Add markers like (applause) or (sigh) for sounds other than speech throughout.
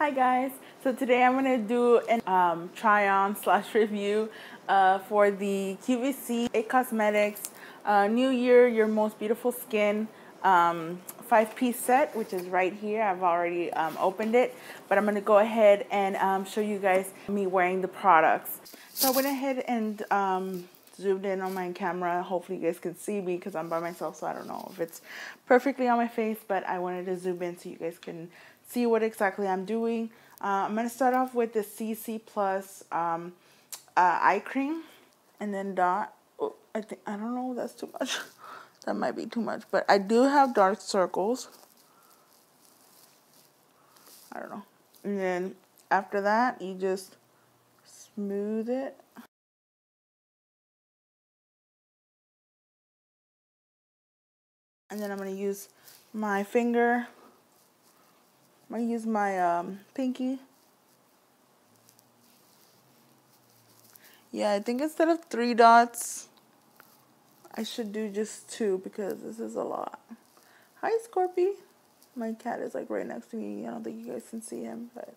Hi guys, so today I'm going to do an um, try on slash review uh, for the QVC It Cosmetics uh, New Year Your Most Beautiful Skin um, five piece set which is right here. I've already um, opened it but I'm going to go ahead and um, show you guys me wearing the products. So I went ahead and um, zoomed in on my camera. Hopefully you guys can see me because I'm by myself so I don't know if it's perfectly on my face but I wanted to zoom in so you guys can see what exactly I'm doing. Uh, I'm going to start off with the CC Plus um, uh, eye cream and then dot. Oh, I think I don't know. That's too much. (laughs) that might be too much, but I do have dark circles. I don't know. And then after that, you just smooth it. And then I'm going to use my finger I'm going to use my um, pinky. Yeah, I think instead of three dots, I should do just two because this is a lot. Hi, Scorpy. My cat is like right next to me. I don't think you guys can see him, but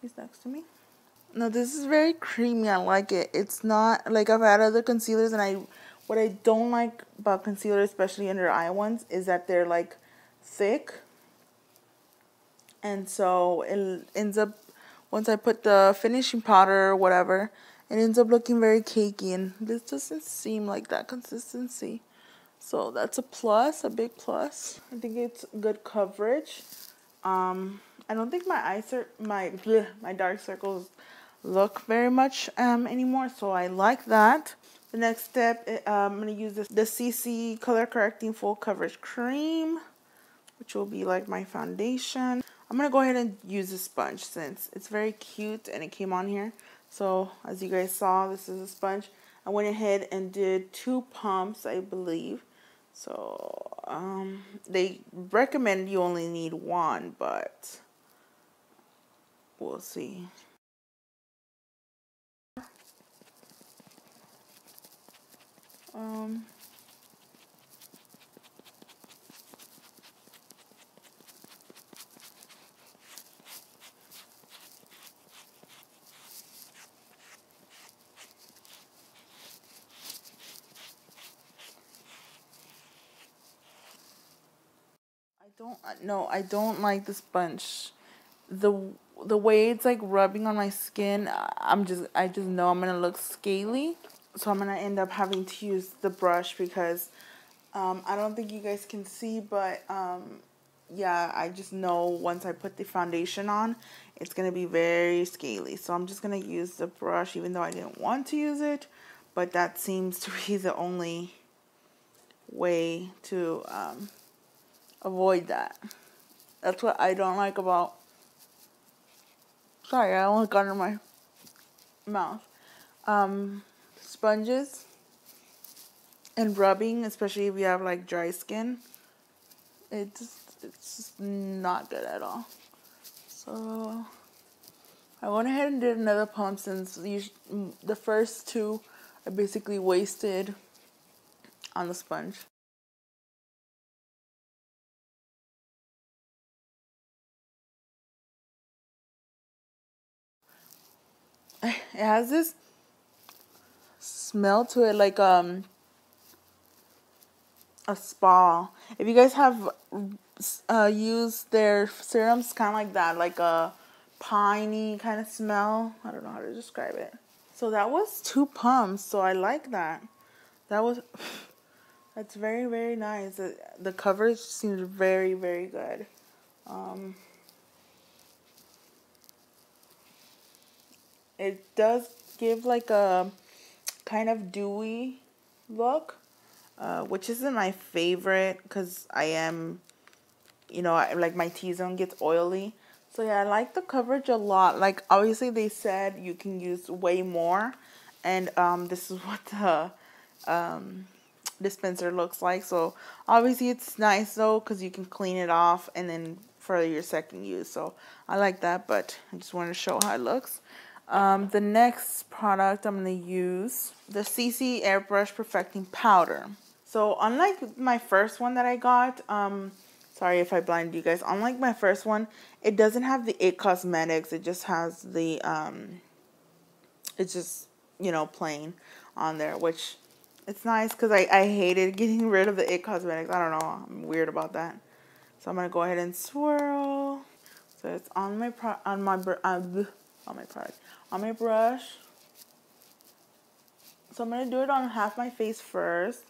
he's next to me. No, this is very creamy. I like it. It's not like I've had other concealers and I what I don't like about concealer, especially under eye ones, is that they're like thick. And so it ends up once I put the finishing powder or whatever it ends up looking very cakey and this doesn't seem like that consistency. So that's a plus a big plus. I think it's good coverage. Um, I don't think my eyes are my bleh, (laughs) my dark circles look very much um, anymore so I like that the next step uh, I'm going to use this the CC color correcting full coverage cream which will be like my foundation I'm going to go ahead and use a sponge since it's very cute and it came on here. So as you guys saw, this is a sponge. I went ahead and did two pumps, I believe. So um, they recommend you only need one, but we'll see. Um, I don't no I don't like this sponge the the way it's like rubbing on my skin I'm just I just know I'm gonna look scaly so I'm gonna end up having to use the brush because um, I don't think you guys can see but um, yeah I just know once I put the foundation on it's gonna be very scaly so I'm just gonna use the brush even though I didn't want to use it but that seems to be the only way to um, avoid that. That's what I don't like about. Sorry, I only got in my mouth. Um, sponges and rubbing, especially if you have like dry skin. It's it's just not good at all. So I went ahead and did another pump since mm, the first two I basically wasted on the sponge. (sighs) it has this smell to it like um a spa. If you guys have uh, used their serums, kind of like that, like a piney kind of smell. I don't know how to describe it. So that was two pumps, so I like that. That was, (laughs) that's very, very nice. The, the coverage seems very, very good. Um, It does give like a kind of dewy look, uh, which isn't my favorite because I am, you know, I, like my T-zone gets oily. So yeah, I like the coverage a lot. Like obviously they said you can use way more, and um, this is (laughs) what the um, dispenser looks like. So obviously it's nice though because you can clean it off and then for your second use. So I like that, but I just wanted to show how it looks. Um, the next product I'm going to use, the CC Airbrush Perfecting Powder. So unlike my first one that I got, um, Sorry if I blinded you guys. Unlike my first one, it doesn't have the It Cosmetics. It just has the, um, it's just, you know, plain on there, which it's nice because I, I hated (laughs) getting rid of the It Cosmetics. I don't know. I'm weird about that. So I'm going to go ahead and swirl. So it's on my, pro on my, uh, on my product, on my brush. So I'm going to do it on half my face first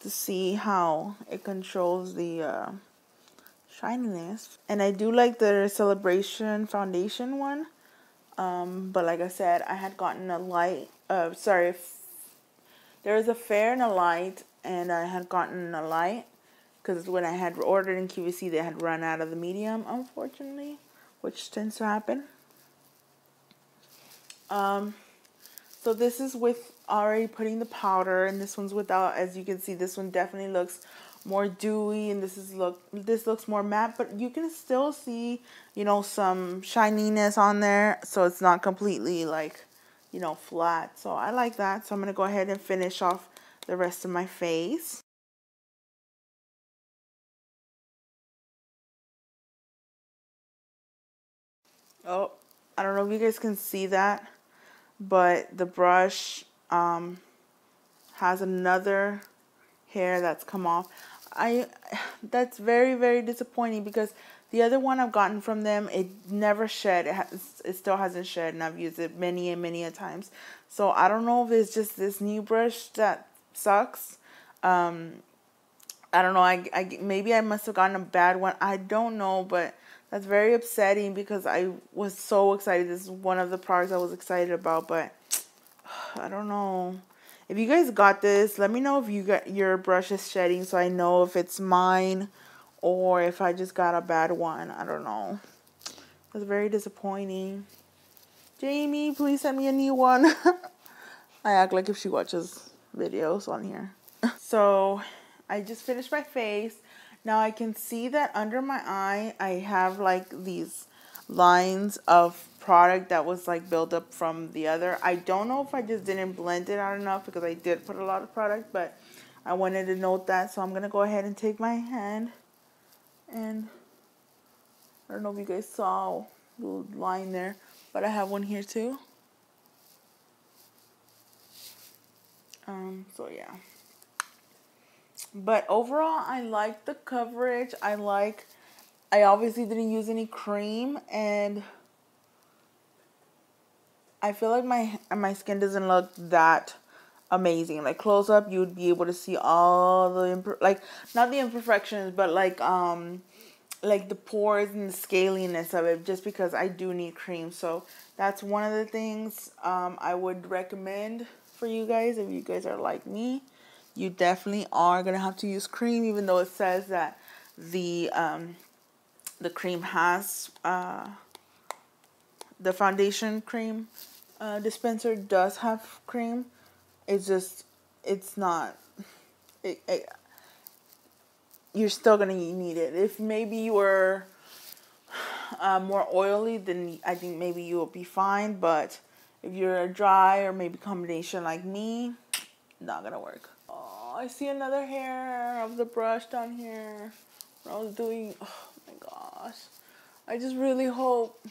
to see how it controls the uh, shininess. And I do like the Celebration Foundation one. Um, but like I said, I had gotten a light, uh, sorry, there was a fair and a light, and I had gotten a light because when I had ordered in QVC, they had run out of the medium, unfortunately, which tends to happen. Um, so this is with already putting the powder, and this one's without. As you can see, this one definitely looks more dewy and this is look this looks more matte but you can still see you know some shininess on there so it's not completely like you know flat. So I like that. So I'm gonna go ahead and finish off the rest of my face. Oh I don't know if you guys can see that but the brush um, has another hair that's come off. I that's very very disappointing because the other one I've gotten from them it never shed. It has, it still hasn't shed and I've used it many and many a times. So I don't know if it's just this new brush that sucks. Um I don't know. I, I maybe I must have gotten a bad one. I don't know but that's very upsetting because I was so excited this is one of the products I was excited about but (sighs) I don't know if you guys got this, let me know if you got your brush is shedding so I know if it's mine or if I just got a bad one. I don't know. It's very disappointing. Jamie, please send me a new one. (laughs) I act like if she watches videos on here. (laughs) so, I just finished my face. Now I can see that under my eye, I have like these lines of product that was like built up from the other. I don't know if I just didn't blend it out enough because I did put a lot of product, but I wanted to note that. So I'm going to go ahead and take my hand and I don't know if you guys saw the line there, but I have one here too. Um, so yeah. But overall, I like the coverage. I like, I obviously didn't use any cream and I feel like my my skin doesn't look that amazing. Like close up, you would be able to see all the like not the imperfections, but like um like the pores and the scaliness of it. Just because I do need cream, so that's one of the things um I would recommend for you guys if you guys are like me. You definitely are gonna have to use cream, even though it says that the um the cream has uh the foundation cream uh, dispenser does have cream. It's just, it's not, it, it, you're still going to need it. If maybe you were uh, more oily, then I think maybe you will be fine. But if you're dry or maybe combination like me, not going to work. I see another hair of the brush down here. I was doing, oh my gosh. I just really hope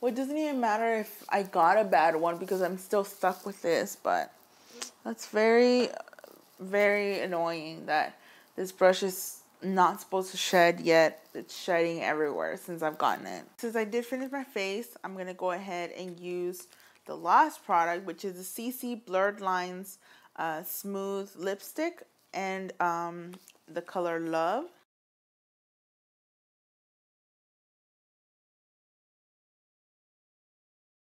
well, it doesn't even matter if I got a bad one because I'm still stuck with this, but that's very, very annoying that this brush is not supposed to shed yet. It's shedding everywhere since I've gotten it. Since I did finish my face, I'm going to go ahead and use the last product, which is the CC Blurred Lines uh, Smooth Lipstick and um, the color Love.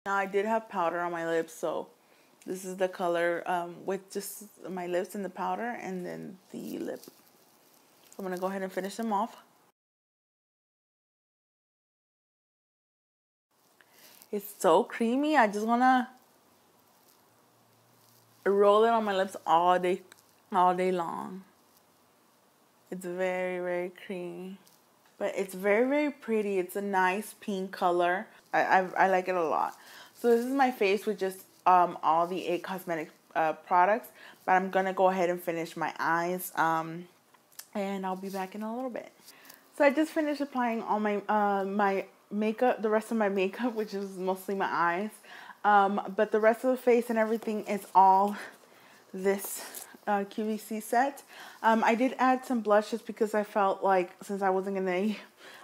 Now I did have powder on my lips, so this is the color um, with just my lips and the powder and then the lip. I'm going to go ahead and finish them off. It's so creamy. I just want to roll it on my lips all day, all day long. It's very, very creamy. But it's very, very pretty. It's a nice pink color. I, I, I like it a lot. So this is my face with just um, all the It Cosmetic uh, products. But I'm going to go ahead and finish my eyes. Um, and I'll be back in a little bit. So I just finished applying all my uh, my makeup, the rest of my (laughs) makeup, which is mostly my eyes. Um, but the rest of the face and everything is all this uh, QVC set. Um, I did add some blush just because I felt like since I wasn't gonna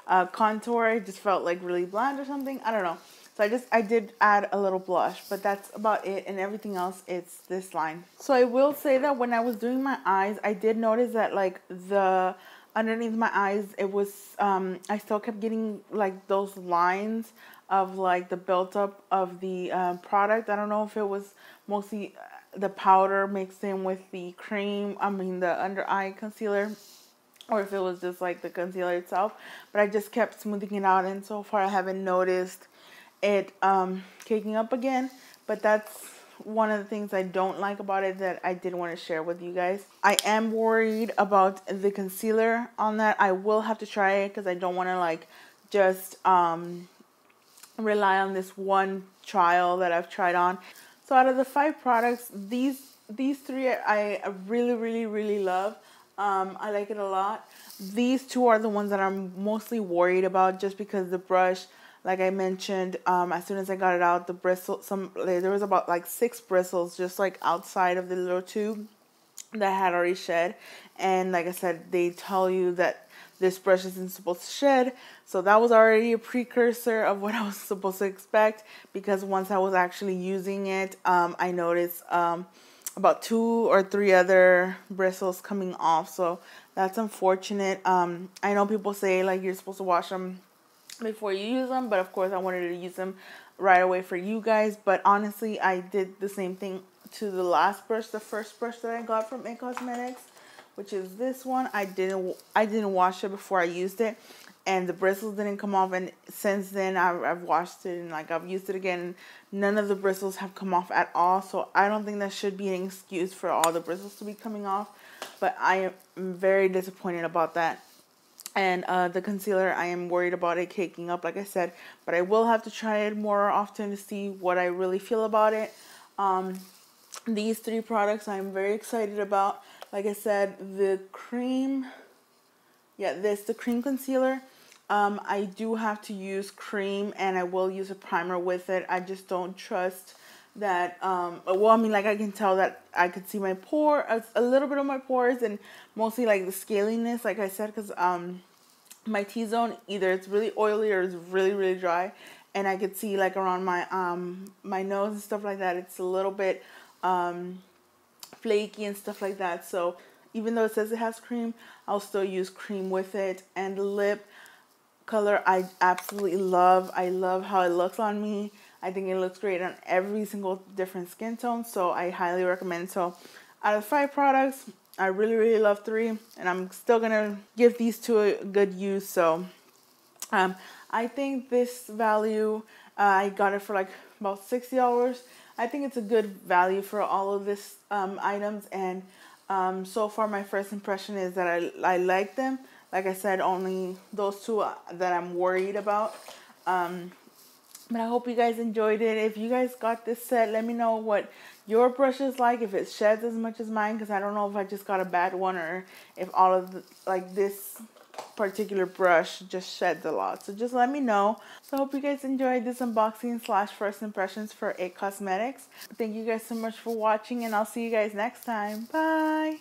uh, contour, I just felt like really bland or something. I don't know. So I just, I did add a little blush, but that's about it. And everything else, it's this line. So I will say that when I was doing my eyes, I did notice that like the, underneath my eyes, it was, um, I still kept getting like those lines of like the buildup of the uh, product. I don't know if it was mostly uh, the powder mixed in with the cream, I mean the under eye concealer or if it was just like the concealer itself but I just kept smoothing it out and so far I haven't noticed it um, caking up again. But that's one of the things I don't like about it that I did want to share with you guys. I am worried about the concealer on that. I will have to try it because I don't want to like just um, rely on this one trial that I've tried on. So out of the five products, these these three I really, really, really love. Um, I like it a lot. These two are the ones that I'm mostly worried about just because the brush like I mentioned, um, as soon as I got it out, the bristle, some there was about like six bristles just like outside of the little tube that had already shed. And like I said, they tell you that this brush isn't supposed to shed. So that was already a precursor of what (laughs) I was supposed to expect because once I was actually using it, um, I noticed um, about two or three other bristles coming off. So that's unfortunate. Um, I know people say like you're supposed to wash them before you use them but of course I wanted to use them right away for you guys. But honestly I did the same thing to the last brush the first brush that I got from It Cosmetics which is this one. I didn't I didn't wash it before I used it and the bristles didn't come off and since then I've, I've washed it and like I've used it again none of the bristles have come off at all. So I don't think that should be an excuse for all the bristles to be coming off but I am very disappointed about that and uh, the concealer, I am worried about it caking up, like I said. But I will have to try it more often to see what I really feel about it. Um, these three products I'm very excited about. Like I said, the cream, yeah, this, the cream concealer. Um, I do have to use cream and I will use a primer with it. I just don't trust that um well i mean like i can tell that i could see my pore a, a little bit of my pores and mostly like the scaliness like i said because um my t-zone either it's really oily or it's really really dry. And i could see like around my um my nose and stuff like that it's a little bit um flaky and stuff like that. So even though it says it has cream i'll still use cream with it. And the lip color i absolutely love i love how it looks on me I think it looks great on every single different skin tone, so I highly recommend. So out of five products, I really, really love three, and I'm still gonna give these two a good use. So um, I think this value, uh, I got it for like about $60. I think it's a good value for all of this um, items, and um, so far my first impression is that I, I like them. Like I said, only those two uh, that I'm worried about. Um, but I hope you guys enjoyed it. If you guys got this set, let me know what your brush is like. If it sheds as much as mine, because I don't know if I just got a bad one or if all of the, like this particular brush just sheds a lot. So just let me know. So I hope you guys enjoyed this unboxing slash first impressions for It Cosmetics. Thank you guys so much for watching and I'll see you guys next time. Bye!